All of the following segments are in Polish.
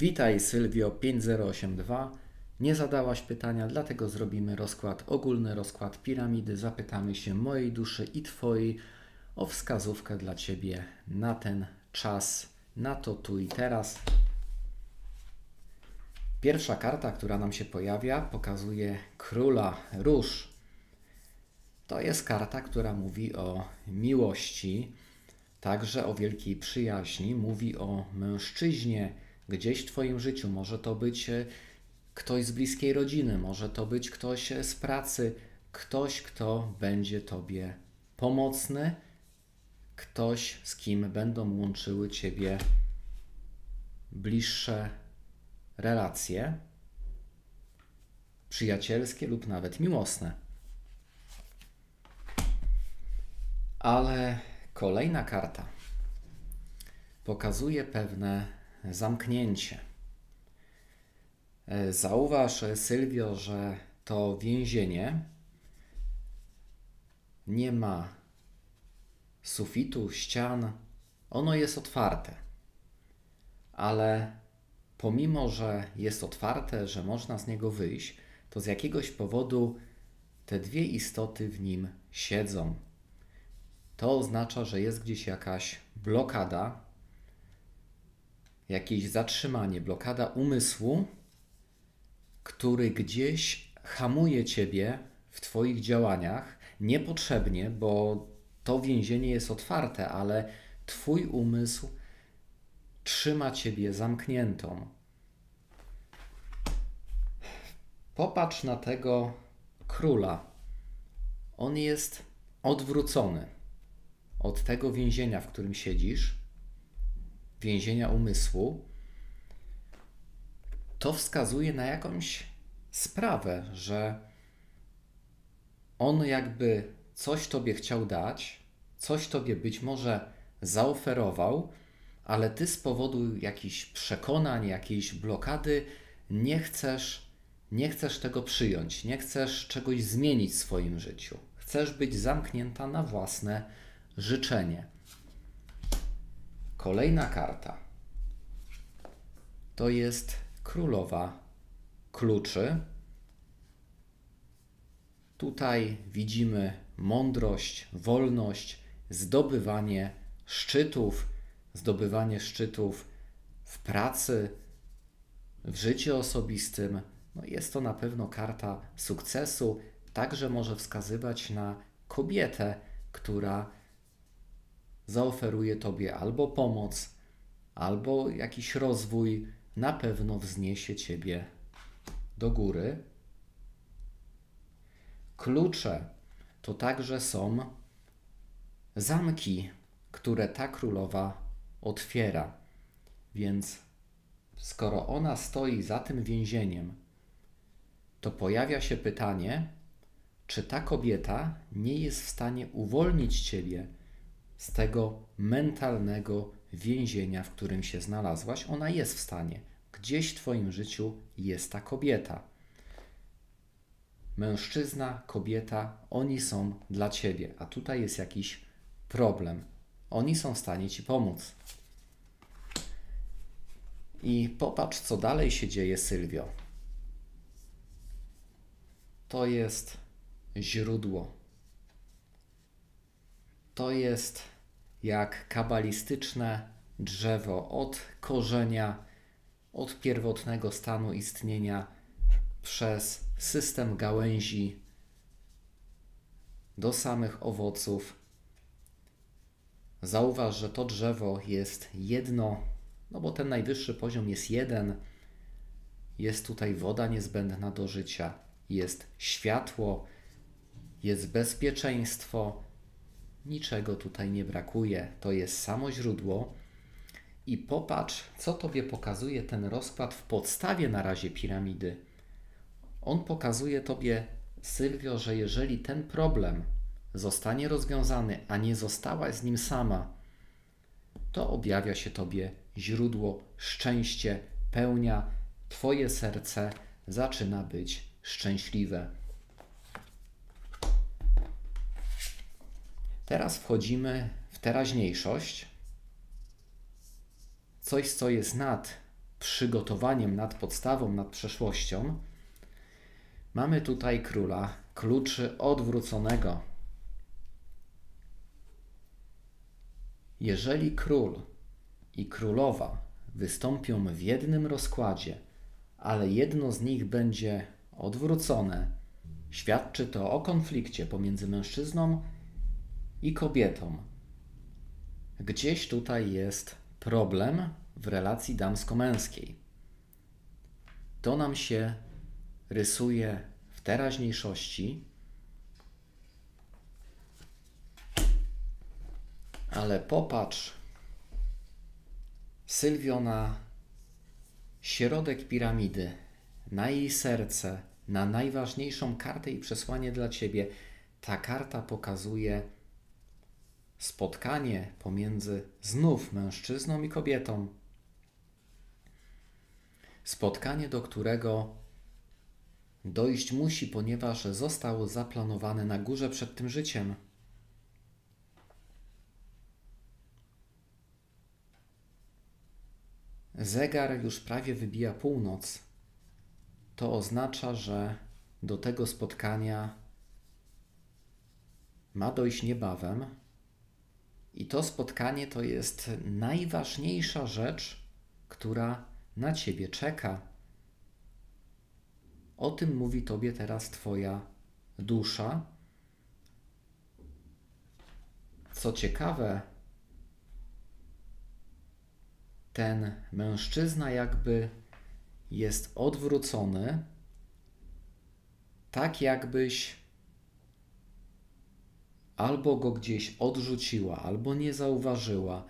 Witaj Sylwio 5082. Nie zadałaś pytania, dlatego zrobimy rozkład ogólny, rozkład piramidy. Zapytamy się mojej duszy i Twojej o wskazówkę dla Ciebie na ten czas, na to tu i teraz. Pierwsza karta, która nam się pojawia, pokazuje króla róż. To jest karta, która mówi o miłości, także o wielkiej przyjaźni, mówi o mężczyźnie gdzieś w Twoim życiu. Może to być e, ktoś z bliskiej rodziny, może to być ktoś e, z pracy, ktoś, kto będzie Tobie pomocny, ktoś, z kim będą łączyły Ciebie bliższe relacje przyjacielskie lub nawet miłosne. Ale kolejna karta pokazuje pewne zamknięcie. E, zauważ, Sylwio, że to więzienie nie ma sufitu, ścian, ono jest otwarte. Ale pomimo, że jest otwarte, że można z niego wyjść, to z jakiegoś powodu te dwie istoty w nim siedzą. To oznacza, że jest gdzieś jakaś blokada, jakieś zatrzymanie, blokada umysłu, który gdzieś hamuje ciebie w Twoich działaniach niepotrzebnie, bo to więzienie jest otwarte, ale Twój umysł trzyma ciebie zamkniętą. Popatrz na tego króla. On jest odwrócony od tego więzienia, w którym siedzisz, więzienia umysłu. To wskazuje na jakąś sprawę, że on jakby coś tobie chciał dać, coś tobie być może zaoferował, ale ty z powodu jakichś przekonań, jakiejś blokady nie chcesz, nie chcesz tego przyjąć, nie chcesz czegoś zmienić w swoim życiu. Chcesz być zamknięta na własne życzenie. Kolejna karta to jest królowa kluczy. Tutaj widzimy mądrość, wolność, zdobywanie szczytów, zdobywanie szczytów w pracy, w życiu osobistym. No jest to na pewno karta sukcesu, także może wskazywać na kobietę, która zaoferuje Tobie albo pomoc, albo jakiś rozwój, na pewno wzniesie Ciebie do góry. Klucze to także są zamki, które ta królowa otwiera. Więc skoro ona stoi za tym więzieniem, to pojawia się pytanie, czy ta kobieta nie jest w stanie uwolnić ciebie z tego mentalnego więzienia, w którym się znalazłaś? Ona jest w stanie. Gdzieś w Twoim życiu jest ta kobieta. Mężczyzna, kobieta, oni są dla ciebie, a tutaj jest jakiś problem. Oni są w stanie ci pomóc. I popatrz, co dalej się dzieje, Sylwio. To jest źródło. To jest jak kabalistyczne drzewo od korzenia, od pierwotnego stanu istnienia przez system gałęzi do samych owoców. Zauważ, że to drzewo jest jedno, no bo ten najwyższy poziom jest jeden. Jest tutaj woda niezbędna do życia, jest światło, jest bezpieczeństwo. Niczego tutaj nie brakuje. To jest samo źródło. I popatrz, co tobie pokazuje ten rozkład w podstawie na razie piramidy. On pokazuje tobie, Sylwio, że jeżeli ten problem zostanie rozwiązany, a nie zostałaś z nim sama, to objawia się tobie źródło, szczęście, pełnia, twoje serce zaczyna być szczęśliwe. Teraz wchodzimy w teraźniejszość, coś, co jest nad przygotowaniem, nad podstawą, nad przeszłością, mamy tutaj króla kluczy odwróconego. Jeżeli król i królowa wystąpią w jednym rozkładzie, ale jedno z nich będzie odwrócone, świadczy to o konflikcie pomiędzy mężczyzną i kobietą. Gdzieś tutaj jest problem w relacji damsko-męskiej. To nam się rysuje w teraźniejszości, ale popatrz, Sylwio, na środek piramidy, na jej serce, na najważniejszą kartę i przesłanie dla ciebie. Ta karta pokazuje spotkanie pomiędzy znów mężczyzną i kobietą. Spotkanie, do którego dojść musi, ponieważ zostało zaplanowane na górze przed tym życiem. Zegar już prawie wybija północ. To oznacza, że do tego spotkania ma dojść niebawem. I to spotkanie to jest najważniejsza rzecz, która na ciebie czeka. O tym mówi tobie teraz Twoja dusza. Co ciekawe, ten mężczyzna jakby jest odwrócony, tak jakbyś albo go gdzieś odrzuciła, albo nie zauważyła,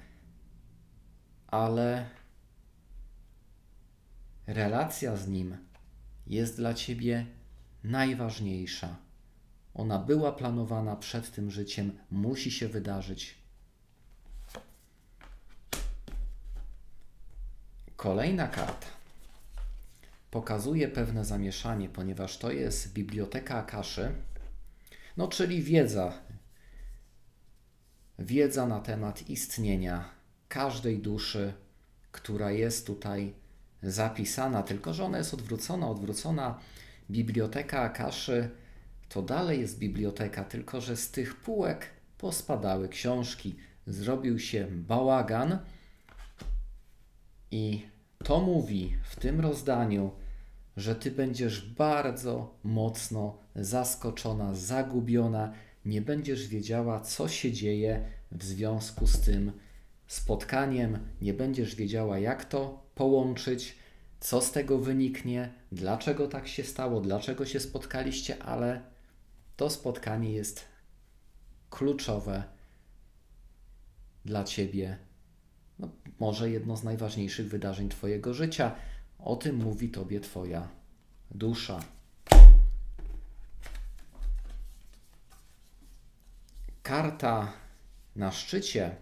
ale relacja z nim jest dla ciebie najważniejsza. Ona była planowana przed tym życiem, musi się wydarzyć. Kolejna karta pokazuje pewne zamieszanie, ponieważ to jest biblioteka Akaszy, no czyli wiedza. Wiedza na temat istnienia każdej duszy, która jest tutaj zapisana, tylko że ona jest odwrócona. Odwrócona biblioteka Akaszy to dalej jest biblioteka, tylko że z tych półek pospadały książki, zrobił się bałagan i to mówi w tym rozdaniu, że ty będziesz bardzo mocno zaskoczona, zagubiona, nie będziesz wiedziała, co się dzieje w związku z tym spotkaniem, nie będziesz wiedziała, jak to połączyć, co z tego wyniknie, dlaczego tak się stało, dlaczego się spotkaliście, ale to spotkanie jest kluczowe dla ciebie no, może jedno z najważniejszych wydarzeń Twojego życia. O tym mówi Tobie Twoja dusza. Karta na szczycie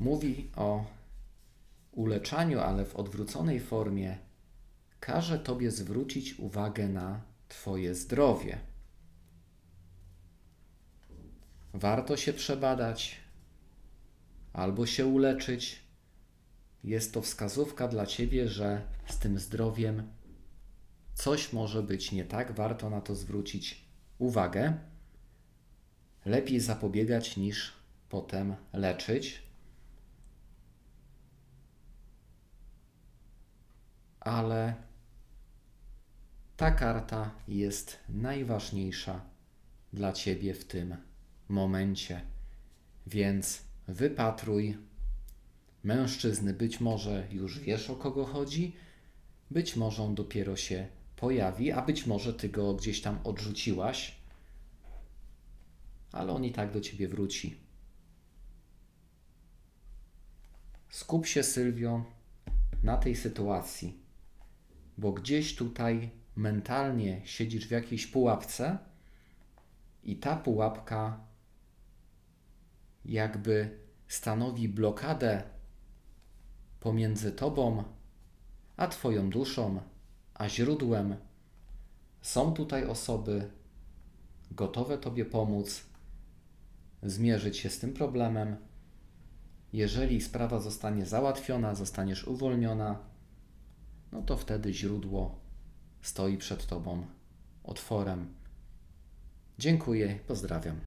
mówi o uleczaniu, ale w odwróconej formie każe Tobie zwrócić uwagę na Twoje zdrowie. Warto się przebadać, albo się uleczyć. Jest to wskazówka dla ciebie, że z tym zdrowiem coś może być nie tak, warto na to zwrócić uwagę. Lepiej zapobiegać niż potem leczyć. Ale ta karta jest najważniejsza dla ciebie w tym momencie. Więc wypatruj mężczyzny. Być może już wiesz o kogo chodzi, być może on dopiero się pojawi, a być może ty go gdzieś tam odrzuciłaś, ale on i tak do ciebie wróci. Skup się, Sylwio, na tej sytuacji, bo gdzieś tutaj mentalnie siedzisz w jakiejś pułapce i ta pułapka jakby stanowi blokadę pomiędzy Tobą a Twoją duszą, a źródłem. Są tutaj osoby gotowe Tobie pomóc, zmierzyć się z tym problemem, Jeżeli sprawa zostanie załatwiona, zostaniesz uwolniona, no to wtedy źródło stoi przed tobą otworem. Dziękuję, pozdrawiam.